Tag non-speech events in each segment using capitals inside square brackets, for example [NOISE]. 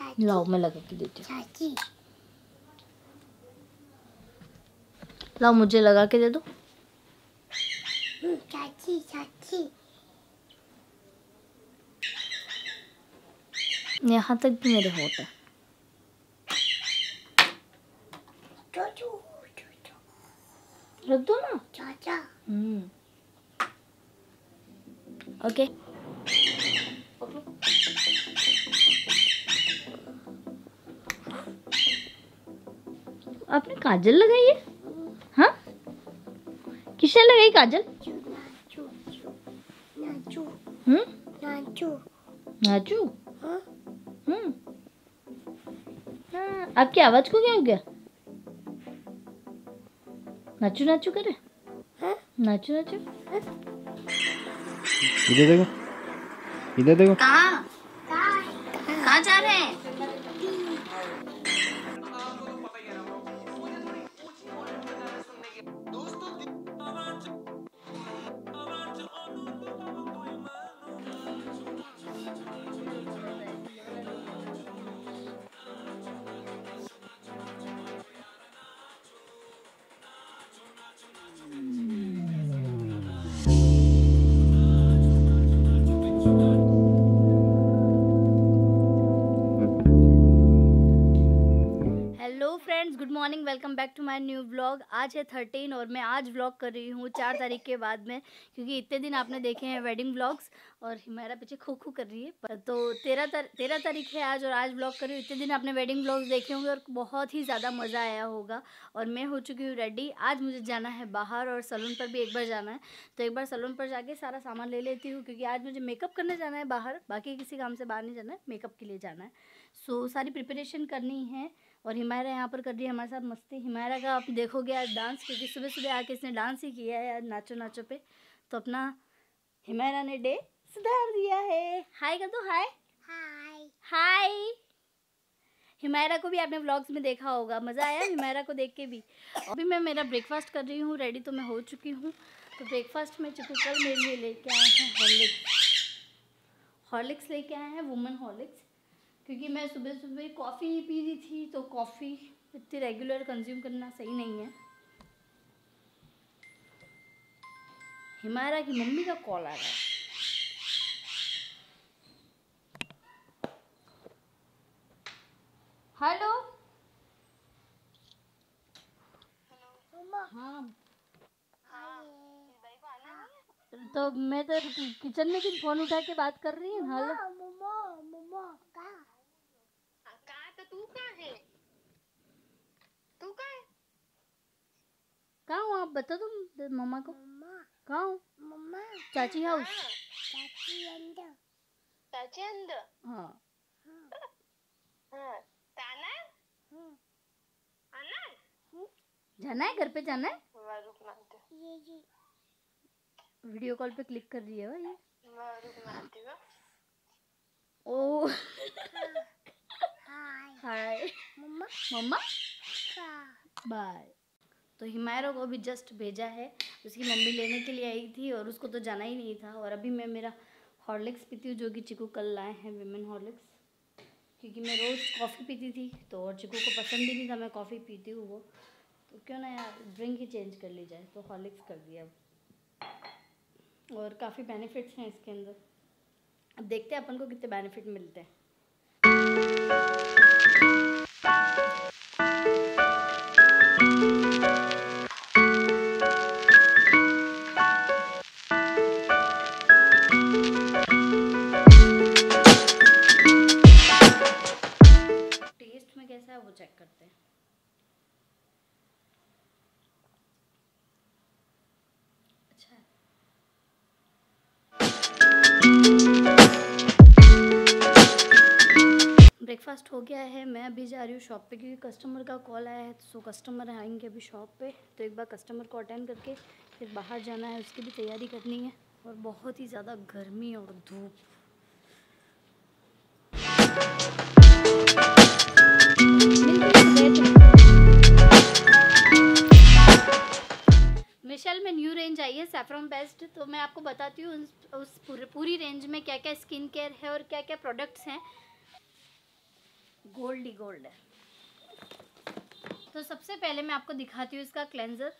लाओ मैं लगा के देती हूँ। लाओ मुझे लगा के दे दो। हम्म, चाची चाची। यहाँ तक भी मेरे होट है। चोचू चोचू रख दो ना। चाचा। हम्म। ओके। आपने काजल लगाई है? हाँ? किसने लगाई काजल? नाचू नाचू हम्म? नाचू। नाचू हाँ हम्म। हाँ, आपकी आवाज़ को क्या हो गया? नाचू नाचू करे। हाँ नाचू नाचू। इधर देखो। इधर देखो। कहाँ? कहाँ जा रहे हैं? Friends good morning welcome back to my new vlog आज है थर्टीन और मैं आज व्लॉग कर रही हूँ चार तारीख के बाद में क्योंकि इतने दिन आपने देखे हैं वेडिंग व्लॉग्स और हिमारा पीछे खो खो कर रही है। तो तेरह तर, तेरह तारीख है आज और आज व्लॉग कर रही हूँ। इतने दिन आपने वेडिंग व्लॉग्स देखे होंगे और बहुत ही ज़्यादा मज़ा आया होगा और मैं हो चुकी हूँ रेडी आज मुझे जाना है बाहर और सलून पर भी एक बार जाना है। तो एक बार सलून पर जाके सारा सामान ले लेती हूँ क्योंकि आज मुझे मेकअप करने जाना है बाहर। बाकी किसी काम से बाहर नहीं जाना है मेकअप के लिए जाना है। सो सारी प्रिपरेशन करनी है। और हिमायरा यहाँ पर कर रही है हमारे साथ मस्ती। हिमायरा का आप देखोगे आज डांस क्योंकि सुबह सुबह आके इसने डांस ही किया है आज नाचो नाचो पे। तो अपना हिमायरा ने डे सुधार दिया है। हाय कर दो हाय हाय हाय हिमायरा को भी आपने व्लॉग्स में देखा होगा मज़ा आया हिमायरा को देख के भी। अभी मैं मेरा ब्रेकफास्ट कर रही हूँ रेडी तो मैं हो चुकी हूँ। तो ब्रेकफास्ट में चिकू कल मेरे लिए लेके आए हैं हॉर्लिक्स हॉर्लिक्स लेके आए हैं वुमेन हॉर्लिक्स क्योंकि मैं सुबह सुबह कॉफ़ी पी रही थी तो कॉफ़ी इतनी रेगुलर कंज्यूम करना सही नहीं है। हिमायरा की मम्मी का कॉल आ रहा है। हेलो हाँ। तो मैं तो किचन में भी फ़ोन उठा के बात कर रही हूँ हेलो मम्मा मम्मा का कहा तो तू कहाँ है तू कहाँ है कहाँ हो आप बता दो मम्मा को। कहाँ हो? मम्मा। चाची हाउस। चाची अंदर। चाची अंदर? हाँ। हाँ। ताना हम्म आना जाना है? घर पे जाना है? ये जी वीडियो कॉल पे क्लिक कर रही है भाई। दूँगा ओ। हाय। हाय। मम्मा। मम्मा? बाय। तो हिमायरा को अभी जस्ट भेजा है। उसकी मम्मी लेने के लिए आई थी और उसको तो जाना ही नहीं था। और अभी मैं मेरा हॉर्लिक्स पीती हूँ, जो कि चिकू कल लाए हैं विमेन हॉर्लिक्स। क्योंकि मैं रोज़ कॉफ़ी पीती थी तो और चिकू को पसंद भी नहीं था, मैं कॉफ़ी पीती हूँ वो। तो क्यों ना यार ड्रिंक ही चेंज कर ली जाए तो हॉर्लिक्स कर दिया। अब और काफ़ी बेनिफिट्स हैं इसके अंदर। अब देखते हैं अपन को कितने बेनिफिट मिलते हैं। ब्रेकफास्ट हो गया है। मैं अभी जा रही हूँ शॉप पे क्योंकि कस्टमर का कॉल आया है सो कस्टमर आएँगे अभी शॉप पे। तो एक बार कस्टमर को अटेंड करके फिर बाहर जाना है, उसकी भी तैयारी करनी है। और बहुत ही ज़्यादा गर्मी और धूप। मिशेल, में न्यू रेंज आई है सैफरॉन बेस्ट तो मैं आपको बताती हूँ उस पूरे, पूरी रेंज में क्या क्या स्किन केयर है और क्या क्या प्रोडक्ट्स हैं। गोल्ड ही गोल्ड है। तो सबसे पहले मैं आपको दिखाती हूँ इसका क्लेंजर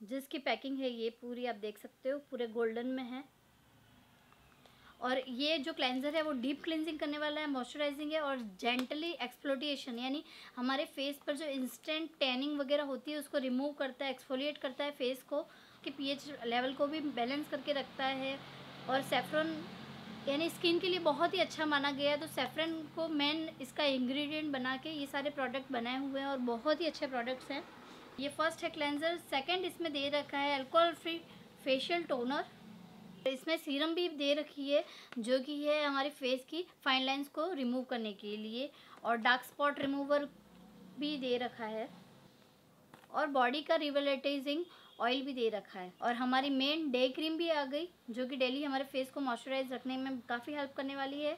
जिसकी पैकिंग है ये पूरी, आप देख सकते हो, पूरे गोल्डन में है। और ये जो क्लेंजर है, वो डीप क्लिनजिंग करने वाला है मॉइस्चराइजिंग है और जेंटली एक्सप्लोटिएशन यानी हमारे फेस पर जो इंस्टेंट टैनिंग वगैरह होती है, उसको रिमूव करता है एक्सफोलिएट करता है फेस को, कि पीएच लेवल को भी बैलेंस करके रखता है। और सेफ्रॉन यानी स्किन के लिए बहुत ही अच्छा माना गया है। तो सेफ्रन को मेन इसका इंग्रेडिएंट बना के ये सारे प्रोडक्ट बनाए हुए हैं और बहुत ही अच्छे प्रोडक्ट्स हैं। ये फ़र्स्ट है क्लेंजर, सेकंड इसमें दे रखा है अल्कोहल फ्री फेशियल टोनर। इसमें सीरम भी दे रखी है, जो कि है हमारे फेस की फाइन लाइंस को रिमूव करने के लिए। और डार्क स्पॉट रिमूवर भी दे रखा है। और बॉडी का रिवेलेटाइजिंग ऑयल भी दे रखा है। और हमारी मेन डे क्रीम भी आ गई, जो कि डेली हमारे फेस को मॉइस्चराइज रखने में काफ़ी हेल्प करने वाली है।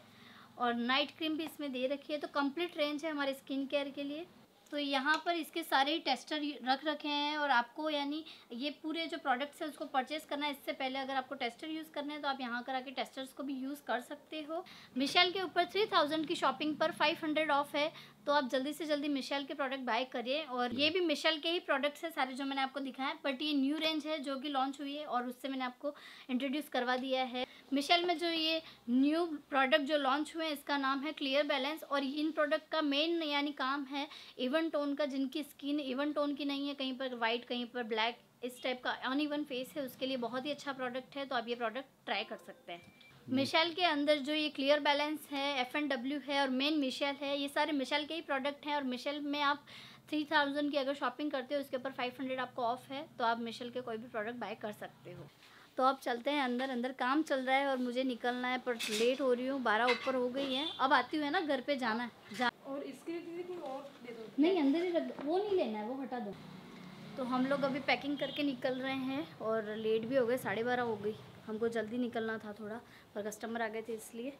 और नाइट क्रीम भी इसमें दे रखी है तो कंप्लीट रेंज है हमारे स्किन केयर के लिए। तो यहाँ पर इसके सारे ही टेस्टर रख रखे हैं, और आपको यानी ये पूरे जो प्रोडक्ट्स हैं उसको परचेज़ करना है, इससे पहले अगर आपको टेस्टर यूज़ करना है तो आप यहाँ कर आके टेस्टर्स को भी यूज़ कर सकते हो। मिशेल के ऊपर थ्री थाउज़ेंड की शॉपिंग पर फाइव हंड्रेड ऑफ़ है तो आप जल्दी से जल्दी मिशेल के प्रोडक्ट बाय करिए और ये भी मिशेल के ही प्रोडक्ट्स हैं सारे जो मैंने आपको दिखाए बट ये न्यू रेंज है जो कि लॉन्च हुई है और उससे मैंने आपको इंट्रोड्यूस करवा दिया है। मिशेल में जो ये न्यू प्रोडक्ट जो लॉन्च हुए हैं, इसका नाम है क्लियर बैलेंस और इन प्रोडक्ट का मेन यानी काम है इवन टोन का, जिनकी स्किन इवन टोन की नहीं है, कहीं पर वाइट कहीं पर ब्लैक इस टाइप का अन फेस है, उसके लिए बहुत ही अच्छा प्रोडक्ट है तो आप ये प्रोडक्ट ट्राई कर सकते हैं। मिशेल के अंदर जो ये क्लियर बैलेंस है एफ़ एंड डब्ल्यू है और मेन मिशेल है ये सारे मिशेल के ही प्रोडक्ट हैं और मिशेल में आप थ्री थाउज़ेंड की अगर शॉपिंग करते हो उसके ऊपर फाइव हंड्रेड आपको ऑफ़ है तो आप मिशेल के कोई भी प्रोडक्ट बाय कर सकते हो। तो अब चलते हैं अंदर अंदर काम चल रहा है और मुझे निकलना है पर लेट हो रही हूँ बारह ऊपर हो गई है। अब आती हूँ है ना घर पे जाना है। जा और इसके लिए और दे दो। नहीं अंदर ही रख दो। वो नहीं लेना है वो हटा दो। तो हम लोग अभी पैकिंग करके निकल रहे हैं और लेट भी हो गए साढ़े बारह हो गई। हमको जल्दी निकलना था थोड़ा पर कस्टमर आ गए थे इसलिए।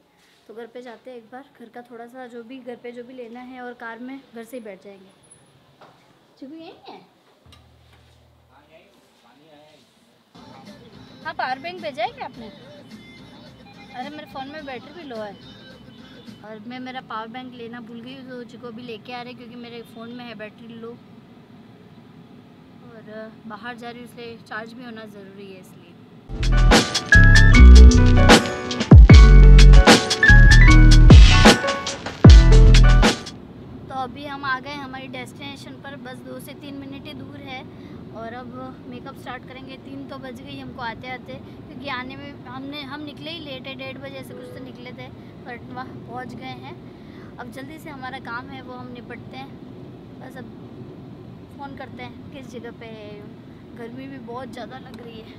तो घर पे जाते हैं एक बार घर का थोड़ा सा जो भी घर पे जो भी लेना है और कार में घर से ही बैठ जाएँगे। चुपी यहीं है? हाँ पावर बैंक भेजा है क्या आपने? अरे मेरे फ़ोन में बैटरी भी लो है। और मैं मेरा पावर बैंक लेना भूल गई तो जिको भी लेके आ रहे क्योंकि मेरे फ़ोन में है बैटरी लो और बाहर जा रही हूँ इसलिए चार्ज भी होना ज़रूरी है इसलिए। अभी हम आ गए, हमारी डेस्टिनेशन पर। बस दो से तीन मिनट ही दूर है और अब मेकअप स्टार्ट करेंगे। तीन तो बज गई हमको आते आते, क्योंकि आने में हमने, हम निकले ही लेट है, डेढ़ बजे से कुछ तो निकले थे बट वहाँ, पहुँच गए हैं। अब जल्दी से हमारा काम है, वो हम निपटते हैं। बस अब फ़ोन करते हैं, किस जगह पे है। गर्मी भी बहुत ज़्यादा लग रही है।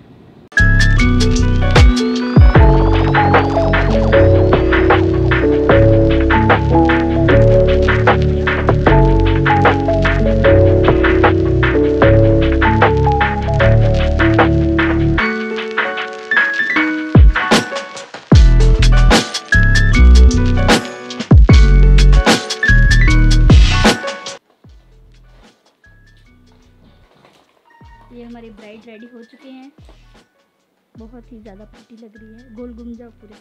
बहुत ही ज़्यादा प्रिटी लग रही है। गोल घूम जाओ पूरे।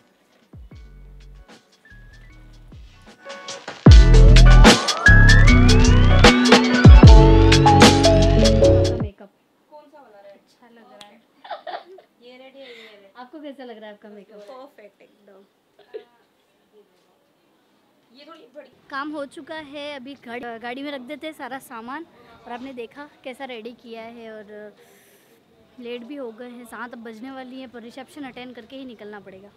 मेकअप कौन सा वाला रेड अच्छा लग रहा है ये रेड है ये रेड आपको कैसा लग रहा है आपका मेकअप परफेक्ट एकदम। ये थोड़ी बड़ी। काम हो चुका है अभी गाड़ी गाड़ी में रख देते हैं सारा सामान और आपने देखा कैसा रेडी किया है और लेट भी हो गए हैं सात अब बजने वाली है पर रिसेप्शन अटेंड करके ही निकलना पड़ेगा।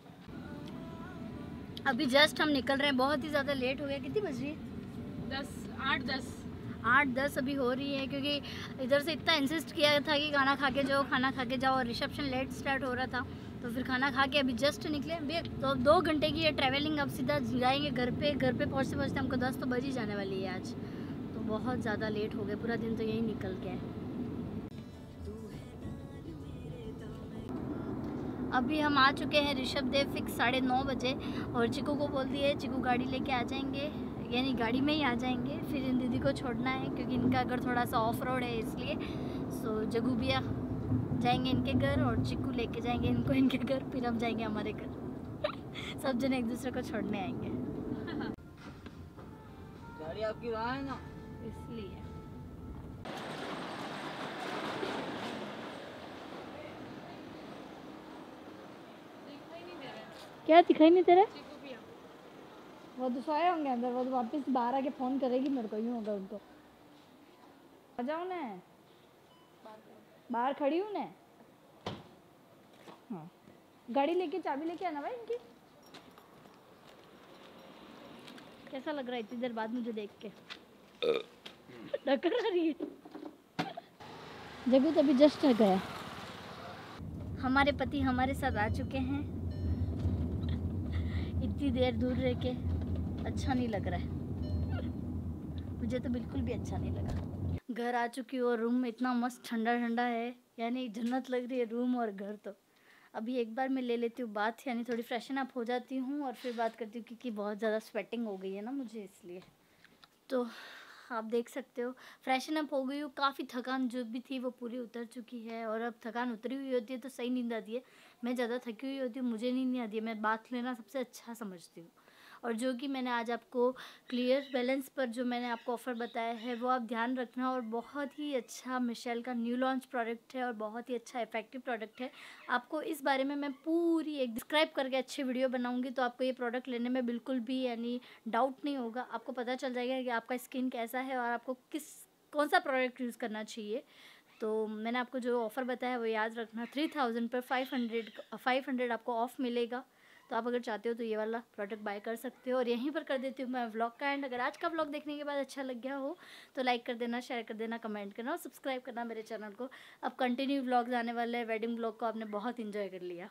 अभी जस्ट हम निकल रहे हैं बहुत ही ज़्यादा लेट हो गया कितनी बज रही है? दस आठ दस। आठ दस अभी हो रही है क्योंकि इधर से इतना इंसिस्ट किया था कि खाना खा के जाओ खाना खा के जाओ और रिसेप्शन लेट स्टार्ट हो रहा था तो फिर खाना खा के अभी जस्ट निकले अभी तो दो घंटे की ये ट्रैवलिंग अब सीधा जाएँगे घर पे घर पे पहुँचते पहुँचते हमको दस तो बज ही जाने वाली है आज। तो बहुत ज़्यादा लेट हो गए पूरा दिन तो यही निकल गया है। अभी हम आ चुके हैं ऋषभ देव फिक्स साढ़े नौ बजे और चिकू को बोल दिए चिकू गाड़ी लेके आ जाएँगे। यानी गाड़ी में ही आ जाएँगे। फिर इन दीदी को छोड़ना है क्योंकि इनका घर थोड़ा सा ऑफ़ रोड है इसलिए। सो जगू भैया जाएँगे इनके घर और चिकू लेके जाएँगे इनको इनके घर फिर हम जाएँगे हमारे घर। [LAUGHS] सब जने एक दूसरे को छोड़ने आएँगे। [LAUGHS] गाड़ी आपकी वहाँ है ना? इसलिए। क्या दिखाई नहीं तेरा वो तो सोए होंगे अंदर वो तो वापस बाहर आके फ़ोन करेगी मेरे को यूँ होगा उनको आ जाओ ना। बाहर खड़ी हूँ ना। हाँ। गाड़ी लेके चाबी लेके आना भाई इनकी। कैसा लग रहा है इतनी देर बाद मुझे देख के? आ रही है। जगू तो अभी जस्ट गया। हमारे पति हमारे साथ आ चुके हैं। इतनी देर दूर रह के अच्छा नहीं लग रहा है। मुझे तो बिल्कुल भी अच्छा नहीं लगा। घर आ चुकी हूँ और रूम इतना मस्त ठंडा ठंडा है, यानी जन्नत लग रही है रूम और घर तो। अभी एक बार मैं ले लेती हूँ बात यानी थोड़ी फ्रेशन अप हो जाती हूँ और फिर बात करती हूँ क्योंकि बहुत ज़्यादा स्वेटिंग हो गई है ना मुझे इसलिए। तो आप देख सकते हो फ्रेशन अप हो गई हूँ, काफ़ी थकान जो भी थी वो पूरी उतर चुकी है और अब थकान उतरी हुई होती है तो सही नींद आती है। मैं ज़्यादा थकी हुई होती हूँ, मुझे नींद नहीं आती है, मैं बात लेना सबसे अच्छा समझती हूँ। और जो कि मैंने आज आपको क्लियर बैलेंस पर जो मैंने आपको ऑफ़र बताया है, वो आप ध्यान रखना और बहुत ही अच्छा मिशेल का न्यू लॉन्च प्रोडक्ट है और बहुत ही अच्छा इफ़ेक्टिव प्रोडक्ट है। आपको इस बारे में मैं पूरी एक डिस्क्राइब करके अच्छी वीडियो बनाऊँगी तो आपको ये प्रोडक्ट लेने में बिल्कुल भी यानी डाउट नहीं होगा। आपको पता चल जाएगा कि आपका स्किन कैसा है और आपको किस, कौन सा प्रोडक्ट यूज़ करना चाहिए। तो मैंने आपको जो ऑफ़र बताया वो याद रखना। थ्री थाउज़ेंड पर फाइव हंड्रेड फाइव हंड्रेड आपको ऑफ़ मिलेगा। तो आप अगर चाहते हो तो ये वाला प्रोडक्ट बाय कर सकते हो और यहीं पर कर देती हूँ मैं व्लॉग का एंड अगर आज का व्लॉग देखने के बाद अच्छा लग गया हो तो लाइक कर देना शेयर कर देना कमेंट करना और सब्सक्राइब करना मेरे चैनल को। अब कंटिन्यू व्लॉग्स आने वाले हैं वेडिंग व्लॉग को आपने बहुत इन्जॉय कर लिया।